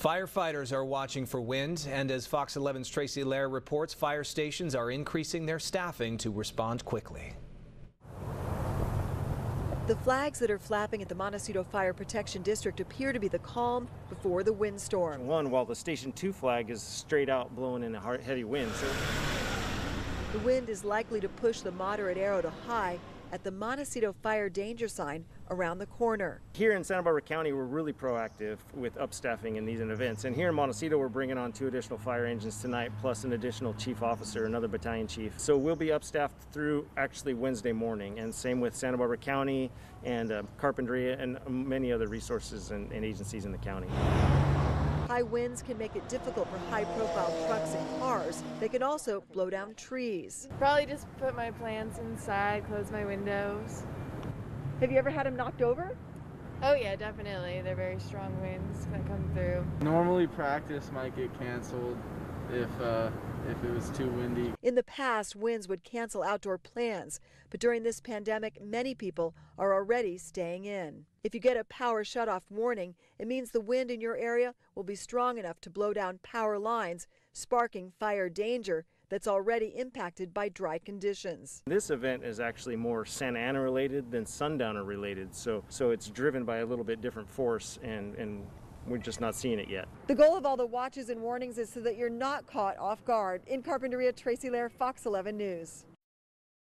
Firefighters are watching for wind, and as Fox 11's Tracy Lehr reports, fire stations are increasing their staffing to respond quickly. The flags that are flapping at the Montecito Fire Protection District appear to be the calm before the windstorm. One, while the Station 2 flag is straight out blowing in a hard, heavy wind. So The wind is likely to push the moderate arrow to high at the Montecito Fire Danger sign around the corner. here in Santa Barbara County, we're really proactive with upstaffing in these events. And here in Montecito, we're bringing on two additional fire engines tonight, plus an additional chief officer, another battalion chief. So we'll be upstaffed through actually Wednesday morning. And same with Santa Barbara County and uh, Carpinteria and many other resources and, and agencies in the county. High winds can make it difficult for high profile trucks and cars. They can also blow down trees. Probably just put my plants inside, close my windows. Have you ever had them knocked over? Oh yeah, definitely. They're very strong winds that come through. Normally practice might get canceled if uh, if it was too windy. In the past, winds would cancel outdoor plans, but during this pandemic, many people are already staying in. If you get a power shutoff warning, it means the wind in your area will be strong enough to blow down power lines, sparking fire danger that's already impacted by dry conditions. This event is actually more Santa Ana related than Sundowner related. So, so it's driven by a little bit different force and, and we're just not seeing it yet. The goal of all the watches and warnings is so that you're not caught off guard. In Carpinteria, Tracy Lehr, Fox 11 News.